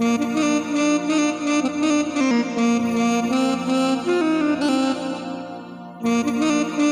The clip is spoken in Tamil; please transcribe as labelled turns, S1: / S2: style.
S1: Mm-hmm.